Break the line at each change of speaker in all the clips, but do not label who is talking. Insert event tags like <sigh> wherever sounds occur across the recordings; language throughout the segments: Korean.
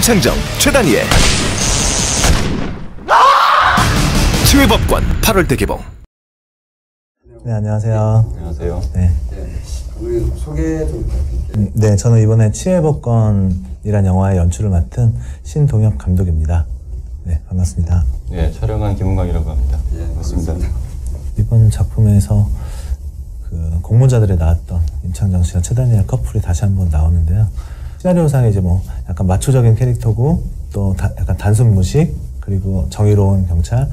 임창정, 최다니엘 치외법관 8월 대 개봉
네, 안녕하세요.
안녕하세요.
네.
소개 좀 부탁드릴게요.
음, 네, 저는 이번에 치해법권이란 영화의 연출을 맡은 신동엽 감독입니다. 네, 반갑습니다.
네, 촬영한 김은광이라고 합니다.
예,
반갑습니다.
이번 작품에서 그 공모자들에 나왔던 임창정 씨와 최다니엘 커플이 다시 한번 나오는데요. 시나리오상 이제 뭐 약간 마초적인 캐릭터고 또 다- 약간 단순 무식 그리고 정의로운 경찰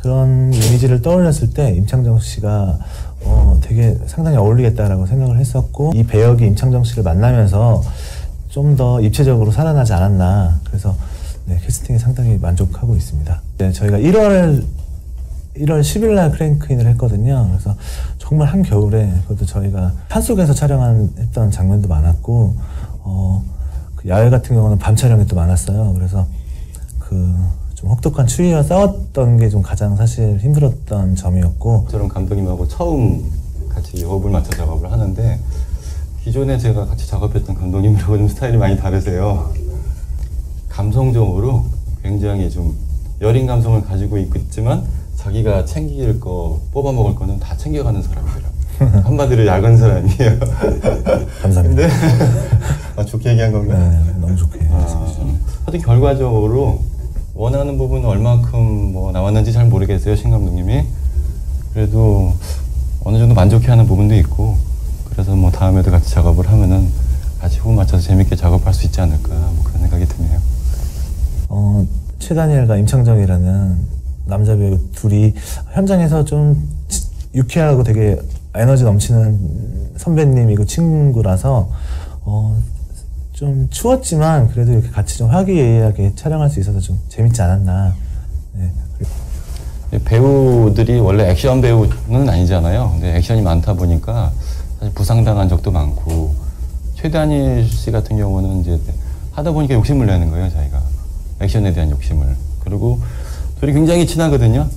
그런 이미지를 떠올렸을 때 임창정 씨가 어, 되게 상당히 어울리겠다라고 생각을 했었고 이 배역이 임창정 씨를 만나면서 좀 더 입체적으로 살아나지 않았나 그래서 네, 캐스팅에 상당히 만족하고 있습니다. 네, 저희가 1월 1월 10일 날 크랭크인을 했거든요. 그래서 정말 한겨울에 그것도 저희가 산속에서 촬영한 했던 장면도 많았고 어, 그 야외 같은 경우는 밤 촬영이 또 많았어요. 그래서 그 좀 혹독한 추위와 싸웠던 게 좀 가장 사실 힘들었던 점이었고
저런 감독님하고 처음 같이 호흡을 맞춰 작업을 하는데 기존에 제가 같이 작업했던 감독님하고 좀 스타일이 많이 다르세요. 감성적으로 굉장히 좀 여린 감성을 가지고 있지만 자기가 챙길 거 뽑아 먹을 거는 다 챙겨가는 사람이더라고요. <laughs> 한마디로 야근 사람이에요.
감사합니다.
근데 아, 좋게 얘기한 건가?
네, 너무 좋게
아, 하여튼 결과적으로 원하는 부분은 얼마큼 뭐 나왔는지 잘 모르겠어요, 신 감독님이. 그래도 어느 정도 만족해하는 부분도 있고, 그래서 뭐 다음에도 같이 작업을 하면은 같이 호흡 맞춰서 재밌게 작업할 수 있지 않을까 뭐 그런 생각이 드네요.
어, 최다니엘과 임창정이라는 남자 배우 둘이 현장에서 좀 치- 유쾌하고 되게 에너지 넘치는 선배님이고 친구라서 어, 좀 추웠지만 그래도 이렇게 같이 좀 화기애애하게 촬영할 수 있어서 좀 재밌지 않았나. 네. 그리고
배우들이 원래 액션 배우는 아니잖아요. 근데 액션이 많다 보니까 사실 부상당한 적도 많고 최다니 씨 같은 경우는 이제 하다 보니까 욕심을 내는 거예요, 자기가 액션에 대한 욕심을. 그리고 둘이 굉장히 친하거든요.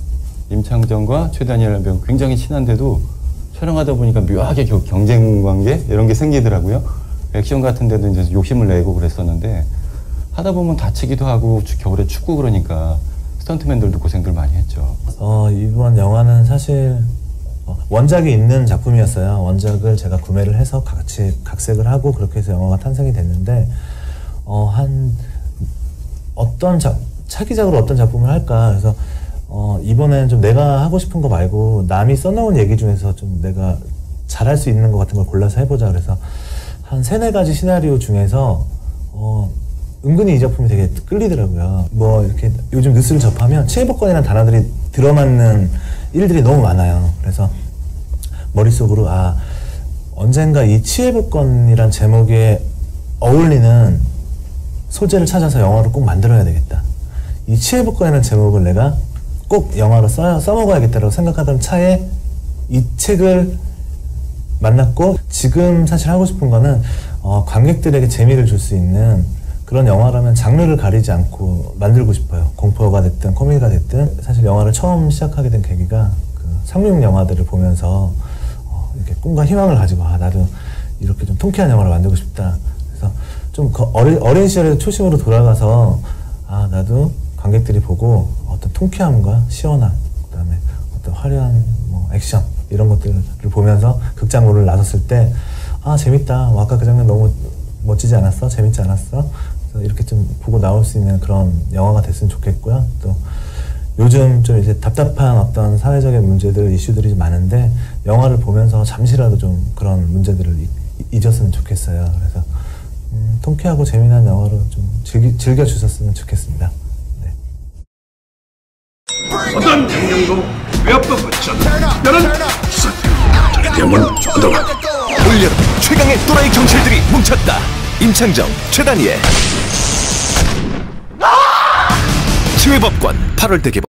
임창정과 최다니엘 배우 굉장히 친한데도 촬영하다 보니까 묘하게 겨- 경쟁 관계 이런 게 생기더라고요. 액션 같은 데도 이제 욕심을 내고 그랬었는데 하다 보면 다치기도 하고 추- 겨울에 춥고 그러니까 스턴트맨들도 고생들 많이 했죠.
어, 이번 영화는 사실 어, 원작이 있는 작품이었어요. 원작을 제가 구매를 해서 같이 각색을 하고 그렇게 해서 영화가 탄생이 됐는데 어, 한 어떤 작 차기작으로 어떤 작품을 할까 그래서 어, 이번에는 좀 내가 하고 싶은 거 말고 남이 써놓은 얘기 중에서 좀 내가 잘할 수 있는 것 같은 걸 골라서 해보자 그래서 한 세네 가지 시나리오 중에서 어, 은근히 이 작품이 되게 끌리더라고요. 뭐 이렇게 요즘 뉴스를 접하면 치해복권이라는 단어들이 들어맞는 일들이 너무 많아요. 그래서 머릿속으로 아 언젠가 이 치해복권이란 제목에 어울리는 소재를 찾아서 영화로 꼭 만들어야 되겠다. 이 치해복권이라는 제목을 내가 꼭 영화로 써, 써먹어야겠다라고 생각하던 차에 이 책을 만났고 지금 사실 하고 싶은 거는 어, 관객들에게 재미를 줄 수 있는 그런 영화라면 장르를 가리지 않고 만들고 싶어요. 공포가 됐든 코미디가 됐든 사실 영화를 처음 시작하게 된 계기가 그 상륙 영화들을 보면서 어, 이렇게 꿈과 희망을 가지고 아 나도 이렇게 좀 통쾌한 영화를 만들고 싶다. 그래서 좀 그 어린, 어린 시절의 초심으로 돌아가서 아 나도 관객들이 보고 어떤 통쾌함과 시원함 그다음에 어떤 화려한 뭐 액션 이런 것들을 보면서 극장으로 나섰을 때 아 재밌다. 뭐 아까 그 장면 너무 멋지지 않았어? 재밌지 않았어? 이렇게 좀 보고 나올 수 있는 그런 영화가 됐으면 좋겠고요. 또 요즘 좀 이제 답답한 어떤 사회적인 문제들 이슈들이 많은데 영화를 보면서 잠시라도 좀 그런 문제들을 잊- 잊었으면 좋겠어요. 그래서 음, 통쾌하고 재미난 영화로 좀 즐기, 즐겨주셨으면 좋겠습니다. 네.
어떤 장면도 뼈아빠 붙죠 나는 저를 대면 얻어라 올여름 최강의 또라이 경찰들이 뭉쳤다. 임창정, 최다니엘 치외법관 8월 대 개봉